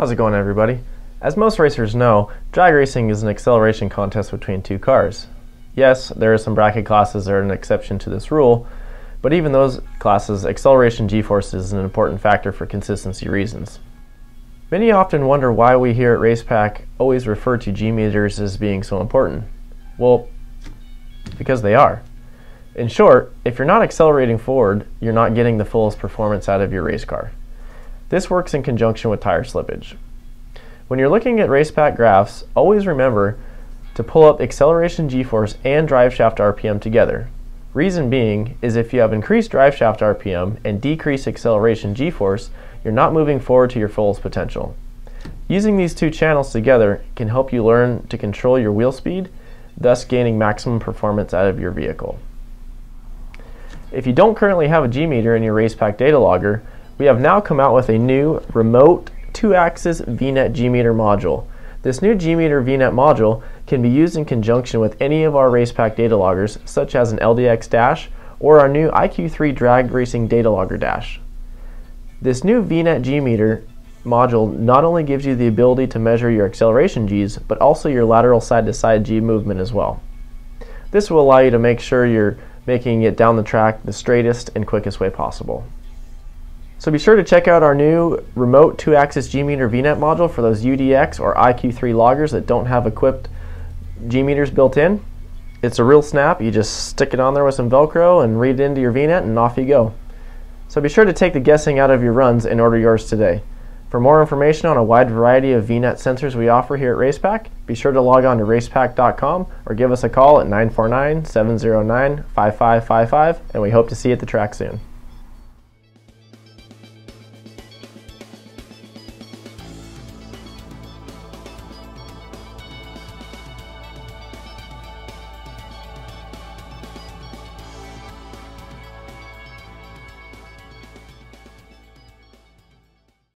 How's it going everybody? As most racers know, drag racing is an acceleration contest between two cars. Yes, there are some bracket classes that are an exception to this rule, but even those classes, acceleration g-force is an important factor for consistency reasons. Many often wonder why we here at RacePak always refer to g-meters as being so important. Well, because they are. In short, if you're not accelerating forward, you're not getting the fullest performance out of your race car. This works in conjunction with tire slippage. When you're looking at RacePak graphs, always remember to pull up acceleration g-force and drive shaft RPM together. Reason being is if you have increased drive shaft RPM and decreased acceleration g-force, you're not moving forward to your fullest potential. Using these two channels together can help you learn to control your wheel speed, thus gaining maximum performance out of your vehicle. If you don't currently have a G-meter in your RacePak data logger, we have now come out with a new remote 2-axis VNet G-meter module. This new G-meter VNet module can be used in conjunction with any of our RacePak data loggers, such as an LDX dash or our new IQ3 drag racing data logger dash. This new VNet G-meter module not only gives you the ability to measure your acceleration Gs, but also your lateral side-to-side -side G movement as well. This will allow you to make sure you're making it down the track the straightest and quickest way possible. So be sure to check out our new remote 2-axis G-meter VNet module for those LDX or IQ3 loggers that don't have equipped G-meters built in. It's a real snap. You just stick it on there with some Velcro and read it into your VNet and off you go. So be sure to take the guessing out of your runs and order yours today. For more information on a wide variety of VNet sensors we offer here at RacePak, be sure to log on to racepak.com or give us a call at 949 709 5555 and we hope to see you at the track soon.